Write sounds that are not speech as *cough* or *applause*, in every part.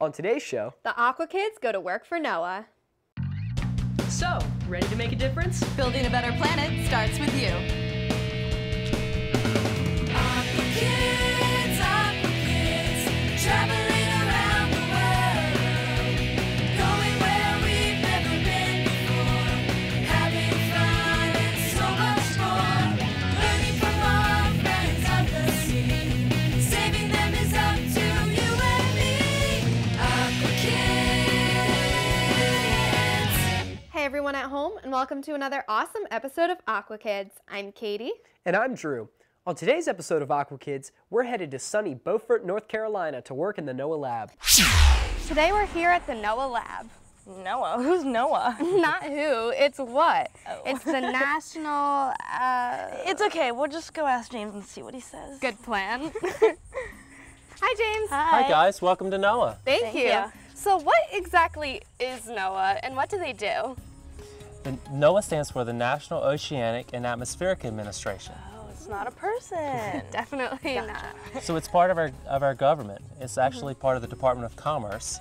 On today's show, The Aqua Kids go to work for NOAA. so ready to make a difference? Building a better planet starts with you. Everyone at home, and welcome to another awesome episode of Aqua Kids. I'm Katie. And I'm Drew. On today's episode of Aqua Kids, we're headed to sunny Beaufort, North Carolina to work in the NOAA lab. Today we're here at the NOAA lab. Noah. Who's Noah? *laughs* Not who, it's what. It's the *laughs* National. Uh, It's okay. We'll just go ask James and see what he says. good plan. *laughs* Hi, James. Hi guys, welcome to NOAA. Thank, Thank you. you. So, what exactly is NOAA, and what do they do? The NOAA stands for the National Oceanic and Atmospheric Administration. Oh, it's not a person. *laughs* Definitely not. So it's part of our of our government. It's actually mm-hmm. part of the Department of Commerce.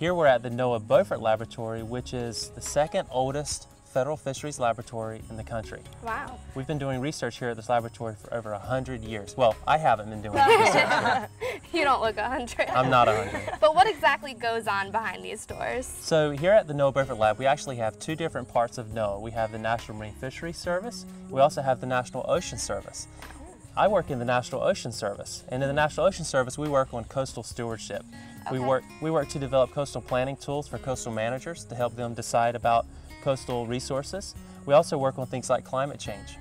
Here we're at the NOAA Beaufort Laboratory, which is the second oldest federal fisheries laboratory in the country. Wow. We've been doing research here at this laboratory for over 100 years. Well, I haven't been doing research here. *laughs* You don't look 100. I'm not 100. *laughs* But what exactly goes on behind these doors? So here at the NOAA Beaufort Lab, we actually have two different parts of NOAA. We have the National Marine Fisheries Service. We also have the National Ocean Service. I work in the National Ocean Service, and in the National Ocean Service, we work on coastal stewardship. We work we work to develop coastal planning tools for coastal managers to help them decide about coastal resources. We also work on things like climate change.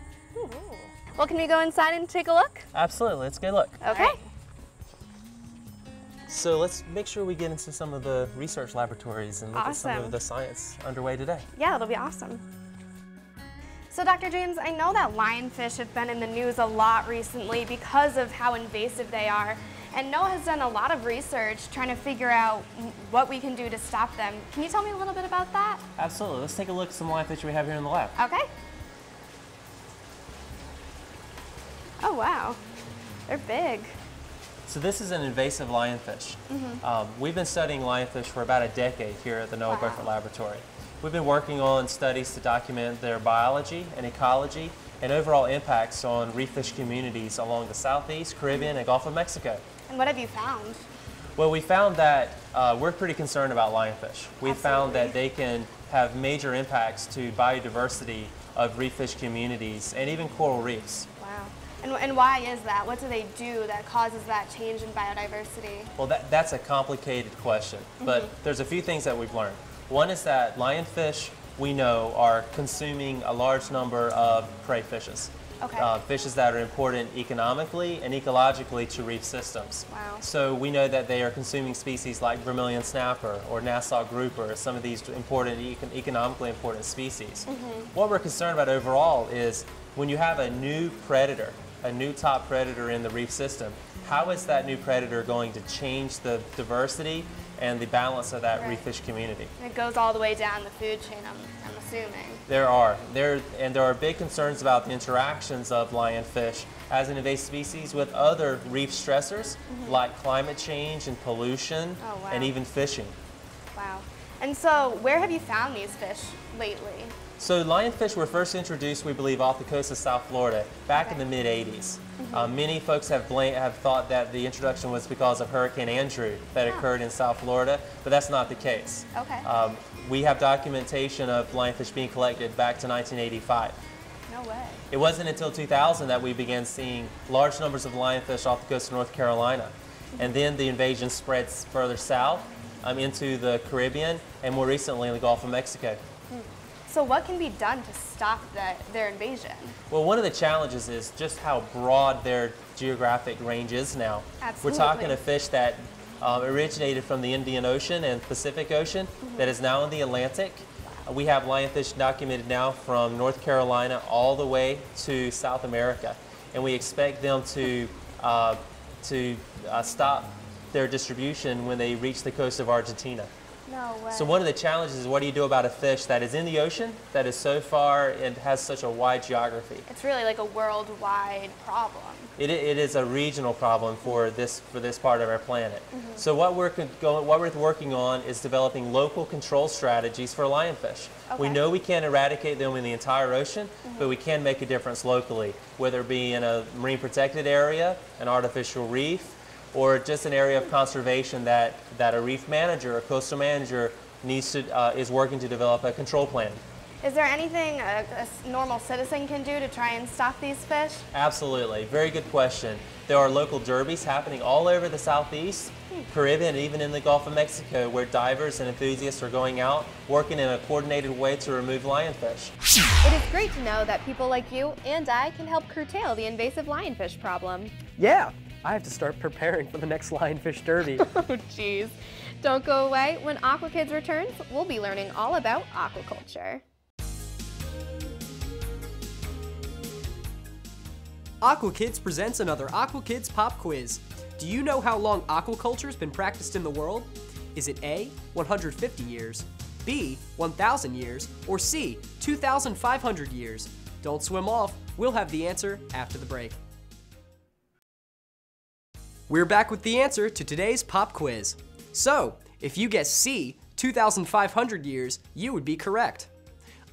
Well, can we go inside and take a look? Absolutely, let's go look. Okay. So let's make sure we get into some of the research laboratories and look at some of the science underway today. Yeah, it'll be awesome. So, Dr. James, I know that lionfish have been in the news a lot recently because of how invasive they are. And NOAA has done a lot of research trying to figure out what we can do to stop them. Can you tell me a little bit about that? Absolutely. Let's take a look at some lionfish we have here in the lab. Okay. Oh, wow. They're big. So this is an invasive lionfish. Um, we've been studying lionfish for about a decade here at the NOAA Wow. Beaufort Laboratory. We've been working on studies to document their biology and ecology and overall impacts on reef fish communities along the southeast, Caribbean, and Gulf of Mexico. And what have you found? Well, we found that uh, we're pretty concerned about lionfish. We found that they can have major impacts to biodiversity of reef fish communities and even coral reefs. And, and why is that? What do they do that causes that change in biodiversity? Well, that, that's a complicated question, but there's a few things that we've learned. One is that lionfish, we know, are consuming a large number of prey fishes. Okay. Uh, fishes that are important economically and ecologically to reef systems. Wow. So we know that they are consuming species like vermilion snapper or Nassau grouper, some of these important, econ- economically important species. What we're concerned about overall is when you have a new predator, a new top predator in the reef system, how is that new predator going to change the diversity and the balance of that Right. reef fish community? It goes all the way down the food chain, I'm, I'm assuming. There are. There and there are big concerns about the interactions of lionfish as an invasive species with other reef stressors mm-hmm. like climate change and pollution. Oh, wow. and even fishing. Wow. And so, where have you found these fish lately? So lionfish were first introduced, we believe, off the coast of South Florida back in the mid 80s. Uh, many folks have, have thought that the introduction was because of Hurricane Andrew that occurred in South Florida, but that's not the case. Okay. Um, we have documentation of lionfish being collected back to 1985. No way. It wasn't until 2000 that we began seeing large numbers of lionfish off the coast of North Carolina. And then the invasion spreads further south um, into the Caribbean and more recently in the Gulf of Mexico. So, what can be done to stop the, their invasion? Well, one of the challenges is just how broad their geographic range is now. Absolutely. We're talking a fish that um, originated from the Indian Ocean and Pacific Ocean that is now in the Atlantic. We have lionfish documented now from North Carolina all the way to South America, and we expect them to uh, to uh, stop their distribution when they reach the coast of Argentina. No way. So one of the challenges is what do you do about a fish that is in the ocean, that is so far and has such a wide geography? It's really like a worldwide problem. It, it is a regional problem for this for this part of our planet. Mm-hmm. So what we're going, what we're working on is developing local control strategies for lionfish. We know we can't eradicate them in the entire ocean, mm-hmm. but we can make a difference locally, whether it be in a marine protected area, an artificial reef, or just an area of conservation that, that a reef manager, a coastal manager, needs to uh, is working to develop a control plan. Is there anything a normal citizen can do to try and stop these fish? Absolutely. Very good question. There are local derbies happening all over the southeast, Caribbean, and even in the Gulf of Mexico, where divers and enthusiasts are going out, working in a coordinated way to remove lionfish. It is great to know that people like you and I can help curtail the invasive lionfish problem. Yeah, I have to start preparing for the next lionfish derby. *laughs* Oh, jeez. Don't go away. When Aqua Kids returns, we'll be learning all about aquaculture. Aqua Kids presents another Aqua Kids pop quiz. Do you know how long aquaculture's been practiced in the world? Is it A, 150 years, B, 1,000 years, or C, 2,500 years? Don't swim off. We'll have the answer after the break. We're back with the answer to today's pop quiz. So, if you guess C, 2,500 years, you would be correct.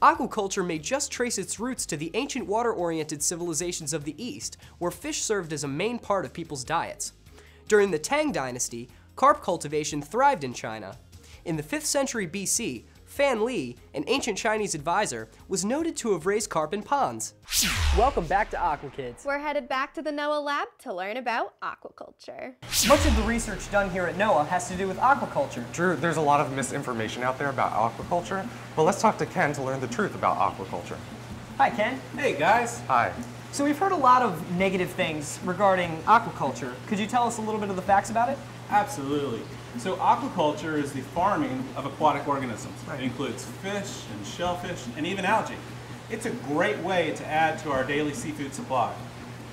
Aquaculture may just trace its roots to the ancient water oriented civilizations of the East, where fish served as a main part of people's diets. During the Tang Dynasty, carp cultivation thrived in China. In the 5th century BC, Fan Li, an ancient Chinese advisor, was noted to have raised carp in ponds. Welcome back to Aqua Kids. We're headed back to the NOAA lab to learn about aquaculture. Much of the research done here at NOAA has to do with aquaculture. Drew, there's a lot of misinformation out there about aquaculture, but let's talk to Ken to learn the truth about aquaculture. Hi, Ken. Hey guys, Hi. So we've heard a lot of negative things regarding aquaculture. Could you tell us a little bit of the facts about it? absolutely. So aquaculture is the farming of aquatic organisms. It includes fish and shellfish and even algae. It's a great way to add to our daily seafood supply.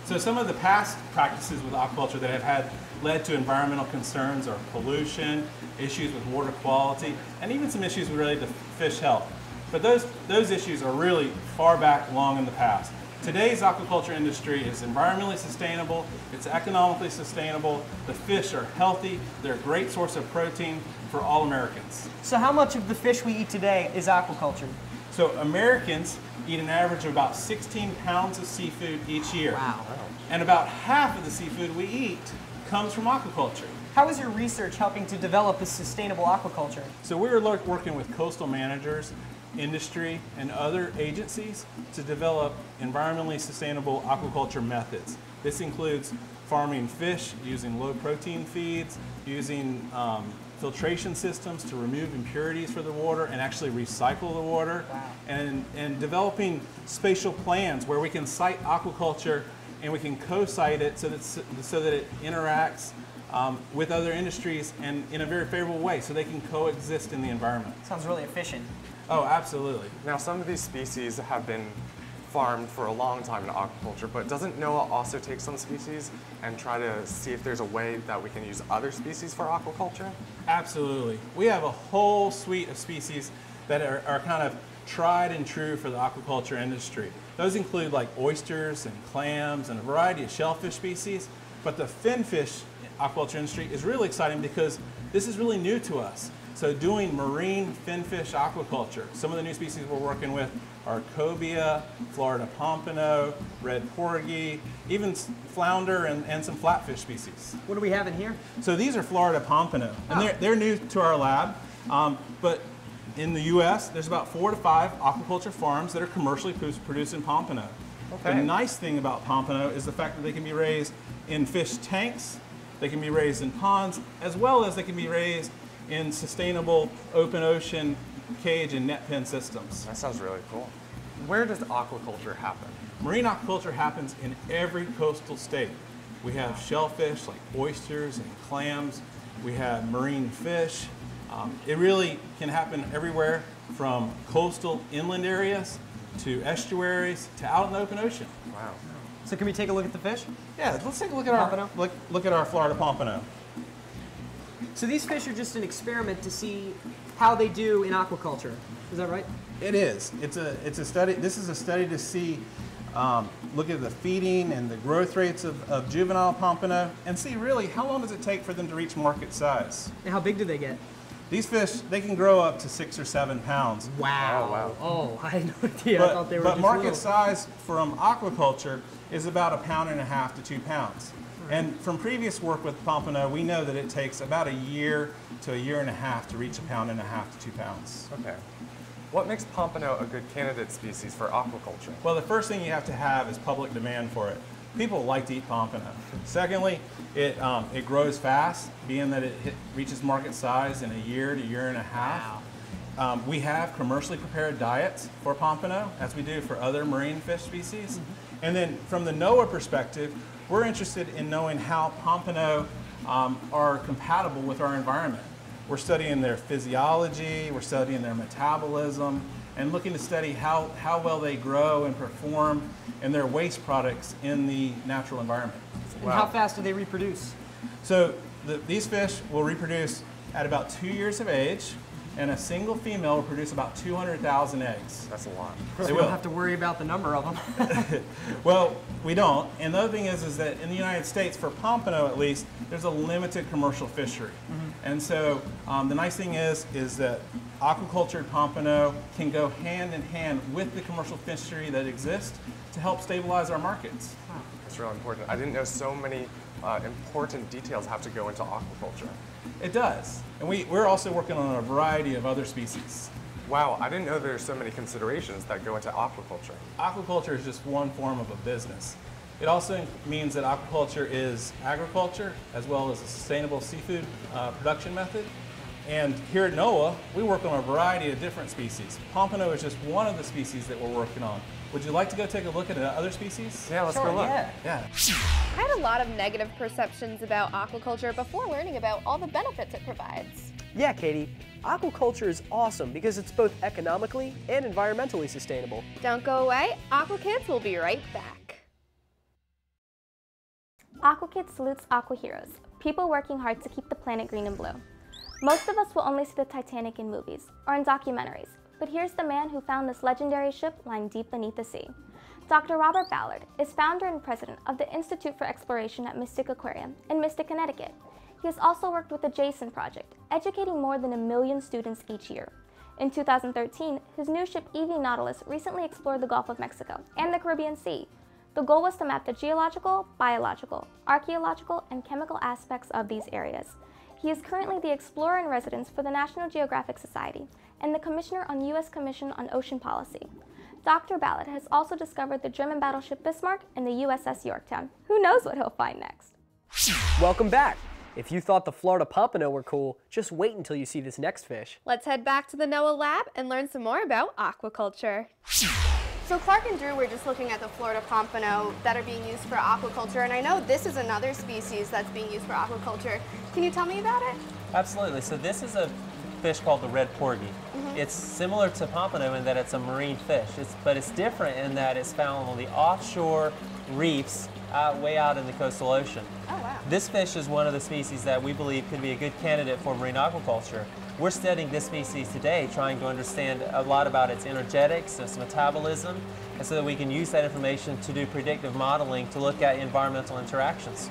So some of the past practices with aquaculture that have had led to environmental concerns are pollution, issues with water quality, and even some issues related to fish health. But those, those issues are really far back long in the past. Today's aquaculture industry is environmentally sustainable, it's economically sustainable, the fish are healthy, they're a great source of protein for all Americans. So how much of the fish we eat today is aquaculture? So Americans eat an average of about 16 pounds of seafood each year. Wow. And about half of the seafood we eat comes from aquaculture. How is your research helping to develop a sustainable aquaculture? So we are working with coastal managers, industry, and other agencies to develop environmentally sustainable aquaculture methods. This includes farming fish using low protein feeds, using um, filtration systems to remove impurities for the water and actually recycle the water, and, and developing spatial plans where we can site aquaculture and we can co-site it so that, so that it interacts um, with other industries and in a very favorable way so they can coexist in the environment. Sounds really efficient. Oh, absolutely. Now, some of these species have been farmed for a long time in aquaculture, but doesn't NOAA also take some species and try to see if there's a way that we can use other species for aquaculture? Absolutely. We have a whole suite of species that are, are kind of tried and true for the aquaculture industry. Those include like oysters and clams and a variety of shellfish species. But the finfish aquaculture industry is really exciting because this is really new to us. So doing marine finfish aquaculture, some of the new species we're working with are cobia, Florida pompano, red porgy, even flounder and, and some flatfish species. What do we have in here? So these are Florida pompano, and they're, they're new to our lab. Um, but in the U.S., there's about four to five aquaculture farms that are commercially producing pompano. Okay. The nice thing about pompano is the fact that they can be raised in fish tanks, they can be raised in ponds, as well as they can be raised in sustainable open ocean cage and net pen systems. That sounds really cool. Where does aquaculture happen? Marine aquaculture happens in every coastal state. We have shellfish like oysters and clams. We have marine fish. Um, it really can happen everywhere from coastal inland areas to estuaries to out in the open ocean. Wow. So can we take a look at the fish? Yeah, let's take a look at our Pompano? look, look at our Florida pompano. So these fish are just an experiment to see how they do in aquaculture. Is that right? It is. It's a it's a study. This is a study to see, um, look at the feeding and the growth rates of, of juvenile pompano, and see really how long does it take for them to reach market size. And how big do they get? These fish they can grow up to six or seven pounds. Wow. Oh, wow. Oh, *laughs* I had no idea. But, I thought they were but just market little. size from aquaculture is about a pound and a half to two pounds. And from previous work with pompano, we know that it takes about a year to a year and a half to reach a pound and a half to two pounds. Okay. What makes pompano a good candidate species for aquaculture? Well, the first thing you have to have is public demand for it. People like to eat pompano. Secondly, it, um, it grows fast, being that it hit, reaches market size in a year to year and a half. Um, we have commercially prepared diets for pompano, as we do for other marine fish species. And then from the NOAA perspective, we're interested in knowing how pompano um, are compatible with our environment. We're studying their physiology, we're studying their metabolism, and looking to study how, how well they grow and perform and their waste products in the natural environment. And how fast do they reproduce? So the, these fish will reproduce at about two years of age, and a single female will produce about 200,000 eggs. That's a lot. So They we will. don't have to worry about the number of them. *laughs* *laughs* Well, we don't. And the other thing is, is that in the United States, for pompano at least, there's a limited commercial fishery. And so um, the nice thing is, is that aquaculture pompano can go hand in hand with the commercial fishery that exists to help stabilize our markets. That's really important. I didn't know so many uh, important details have to go into aquaculture. It does. And we, we're also working on a variety of other species. Wow, I didn't know there there's so many considerations that go into aquaculture. Aquaculture is just one form of a business. It also means that aquaculture is agriculture as well as a sustainable seafood uh, production method. And here at NOAA, we work on a variety of different species. Pompano is just one of the species that we're working on. Would you like to go take a look at other species? Yeah, let's Sure, go look. yeah. Yeah. I had a lot of negative perceptions about aquaculture before learning about all the benefits it provides. Yeah, Katie, aquaculture is awesome because it's both economically and environmentally sustainable. Don't go away, Aqua Kids will be right back. AquaKid salutes Aqua Heroes, people working hard to keep the planet green and blue. Most of us will only see the Titanic in movies or in documentaries, but here's the man who found this legendary ship lying deep beneath the sea. Dr. Robert Ballard is founder and president of the Institute for Exploration at Mystic Aquarium in Mystic, Connecticut. He has also worked with the Jason Project, educating more than a million students each year. In 2013, his new ship EV Nautilus recently explored the Gulf of Mexico and the Caribbean Sea. The goal was to map the geological, biological, archaeological, and chemical aspects of these areas. He is currently the explorer in residence for the National Geographic Society and the commissioner on U.S. Commission on Ocean Policy. Dr. Ballard has also discovered the German battleship Bismarck and the USS Yorktown. Who knows what he'll find next? Welcome back. If you thought the Florida pompano were cool, just wait until you see this next fish. Let's head back to the NOAA lab and learn some more about aquaculture. So Clark and Drew were just looking at the Florida pompano that are being used for aquaculture, and I know this is another species that's being used for aquaculture. Can you tell me about it? Absolutely. So this is a fish called the red porgy. Mm-hmm. It's similar to pompano in that it's a marine fish, it's, but it's different in that it's found on the offshore reefs out, way out in the coastal ocean. Oh wow. This fish is one of the species that we believe could be a good candidate for marine aquaculture. We're studying this species today, trying to understand a lot about its energetics, its metabolism, and so that we can use that information to do predictive modeling to look at environmental interactions.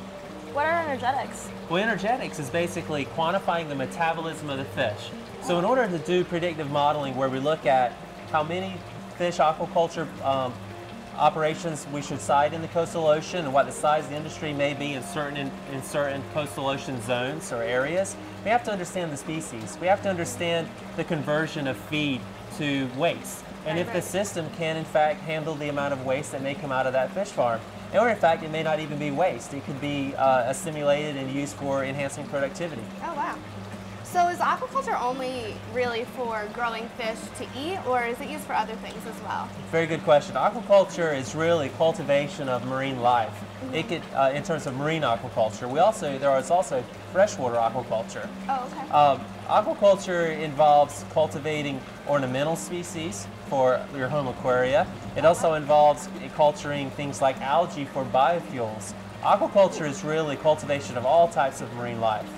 What are energetics? Well, energetics is basically quantifying the metabolism of the fish. So in order to do predictive modeling where we look at how many fish aquaculture um, operations we should site in the coastal ocean and what the size of the industry may be in certain, in, in certain coastal ocean zones or areas, we have to understand the species. We have to understand the conversion of feed to waste. And if the system can in fact handle the amount of waste that may come out of that fish farm. Or in fact, it may not even be waste. It could be uh, assimilated and used for enhancing productivity. Oh wow. So is aquaculture only really for growing fish to eat, or is it used for other things as well? Very good question. Aquaculture is really cultivation of marine life. It could, uh, in terms of marine aquaculture, we also there is also freshwater aquaculture. Oh okay. Um, aquaculture involves cultivating ornamental species for your home aquaria. It also involves culturing things like algae for biofuels. Aquaculture is really cultivation of all types of marine life.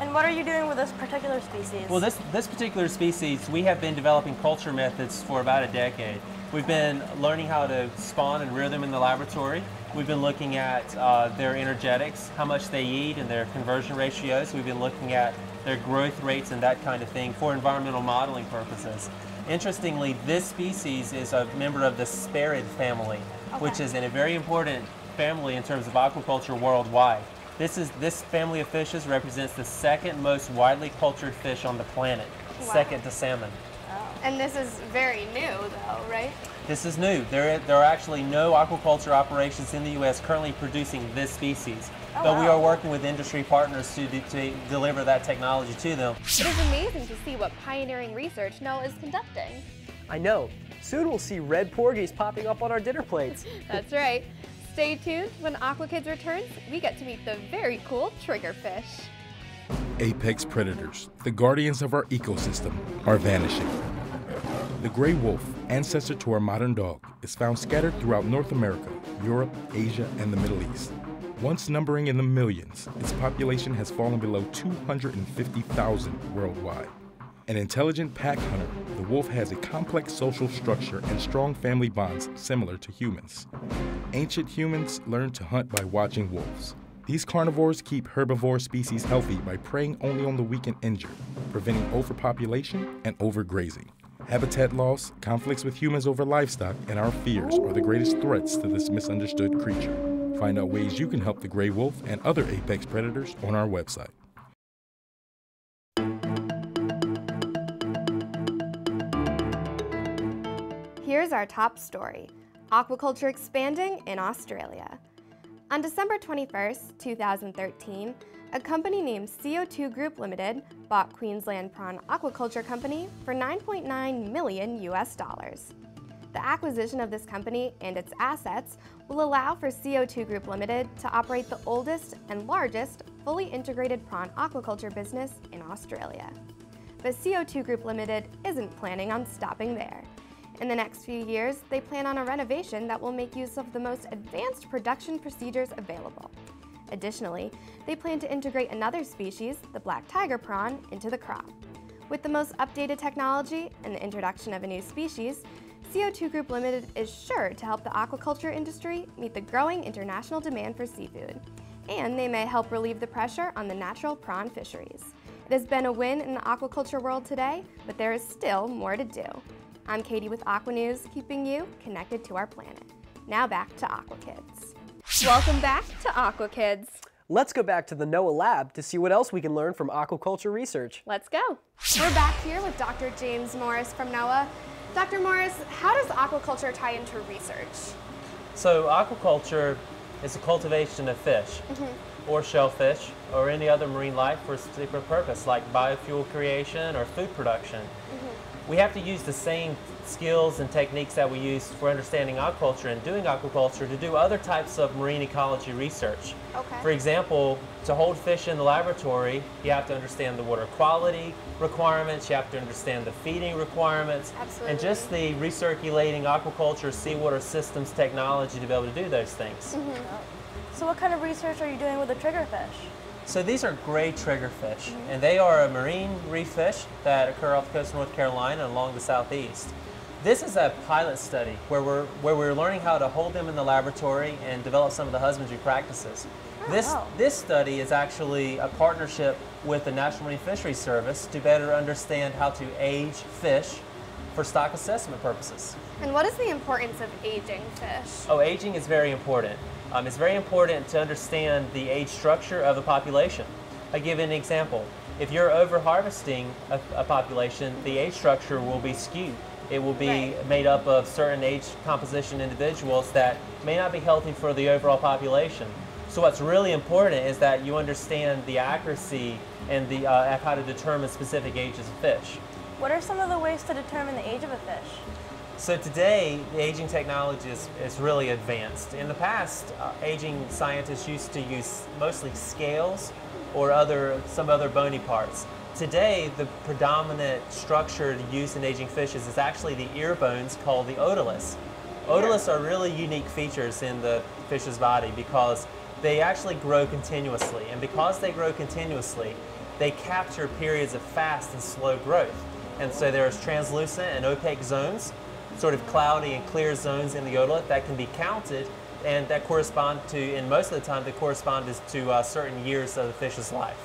And what are you doing with this particular species? Well, this, this particular species, we have been developing culture methods for about a decade. We've been learning how to spawn and rear them in the laboratory. We've been looking at uh, their energetics, how much they eat, and their conversion ratios. We've been looking at their growth rates and that kind of thing for environmental modeling purposes. Interestingly, this species is a member of the Sparid family, which is in a very important family in terms of aquaculture worldwide. This is this family of fishes represents the second most widely cultured fish on the planet, Wow. second to salmon. And this is very new, though, right? This is new. There, there are actually no aquaculture operations in the U.S. currently producing this species, Oh, but we are working with industry partners to, de- to deliver that technology to them. It is amazing to see what pioneering research NOAA is conducting. I know. Soon we'll see red porgies popping up on our dinner plates. *laughs* That's right. Stay tuned. When Aqua Kids returns, we get to meet the very cool triggerfish. Apex predators, the guardians of our ecosystem, are vanishing. The gray wolf, ancestor to our modern dog, is found scattered throughout North America, Europe, Asia, and the Middle East. Once numbering in the millions, its population has fallen below 250,000 worldwide. An intelligent pack hunter, the wolf has a complex social structure and strong family bonds similar to humans. Ancient humans learned to hunt by watching wolves. These carnivores keep herbivore species healthy by preying only on the weak and injured, preventing overpopulation and overgrazing. Habitat loss, conflicts with humans over livestock, and our fears are the greatest threats to this misunderstood creature. Find out ways you can help the gray wolf and other apex predators on our website. Here's our top story aquaculture expanding in Australia. On December 21st, 2013, a company named CO2 Group Limited bought Queensland Prawn Aquaculture Company for 9.9 million US dollars. The acquisition of this company and its assets will allow for CO2 Group Limited to operate the oldest and largest fully integrated prawn aquaculture business in Australia. But CO2 Group Limited isn't planning on stopping there. In the next few years, they plan on a renovation that will make use of the most advanced production procedures available. Additionally, they plan to integrate another species, the black tiger prawn, into the crop. With the most updated technology and the introduction of a new species, CO2 Group Limited is sure to help the aquaculture industry meet the growing international demand for seafood. And they may help relieve the pressure on the natural prawn fisheries. It has been a win in the aquaculture world today, but there is still more to do. I'm Katie with Aqua News, keeping you connected to our planet. Now back to Aqua Kids. Welcome back to Aqua Kids. Let's go back to the NOAA lab to see what else we can learn from aquaculture research. Let's go. We're back here with Dr. James Morris from NOAA. Dr. Morris, how does aquaculture tie into research? So aquaculture is the cultivation of fish mm-hmm. or shellfish or any other marine life for a particular purpose like biofuel creation or food production. Mm-hmm. We have to use the same skills and techniques that we use for understanding aquaculture and doing aquaculture to do other types of marine ecology research. Okay. For example, to hold fish in the laboratory, you have to understand the water quality requirements, you have to understand the feeding requirements, Absolutely. and just the recirculating aquaculture seawater systems technology to be able to do those things. Mm-hmm. Oh. So what kind of research are you doing with the triggerfish? So these are gray triggerfish, and they are a marine reef fish that occur off the coast of North Carolina and along the southeast. This is a pilot study where we're, where we're learning how to hold them in the laboratory and develop some of the husbandry practices. Oh, this, wow. this study is actually a partnership with the National Marine Fisheries Service to better understand how to age fish for stock assessment purposes. And what is the importance of aging fish? Oh, aging is very important. Um, it's very important to understand the age structure of the population. I give you an example. If you're over harvesting a, a population, the age structure will be skewed. It will be Right. made up of certain age composition individuals that may not be healthy for the overall population. So what's really important is that you understand the accuracy and the uh, how to determine specific ages of fish. What are some of the ways to determine the age of a fish? So today, the aging technology is, is really advanced. In the past, uh, aging scientists used to use mostly scales or other some other bony parts. Today, the predominant structure used in aging fishes is actually the ear bones called the otoliths. Otoliths are really unique features in the fish's body because they actually grow continuously. And because they grow continuously, they capture periods of fast and slow growth. And so there's translucent and opaque zones, sort of cloudy and clear zones in the otolith that can be counted and that correspond to, and most of the time, they correspond is to uh, certain years of the fish's life.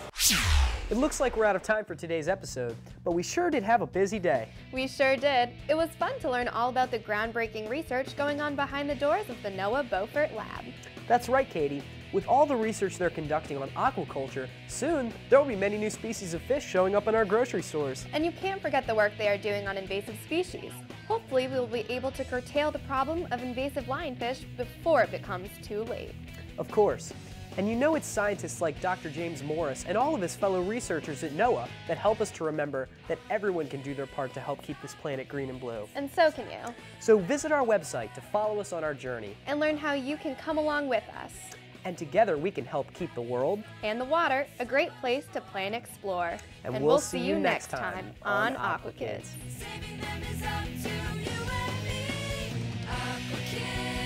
It looks like we're out of time for today's episode, but we sure did have a busy day. We sure did. It was fun to learn all about the groundbreaking research going on behind the doors of the NOAA Beaufort Lab. That's right, Katie. With all the research they're conducting on aquaculture, soon there will be many new species of fish showing up in our grocery stores. And you can't forget the work they are doing on invasive species. Hopefully, we will be able to curtail the problem of invasive lionfish before it becomes too late. Of course. And you know it's scientists like Dr. James Morris and all of his fellow researchers at NOAA that help us to remember that everyone can do their part to help keep this planet green and blue. And so can you. So visit our website to follow us on our journey. And learn how you can come along with us. And together we can help keep the world and the water a great place to play and explore. And, and we'll we'll see see you you next next time time on on Aqua Aqua Kids. Saving them is up to you and me. Aqua Kids.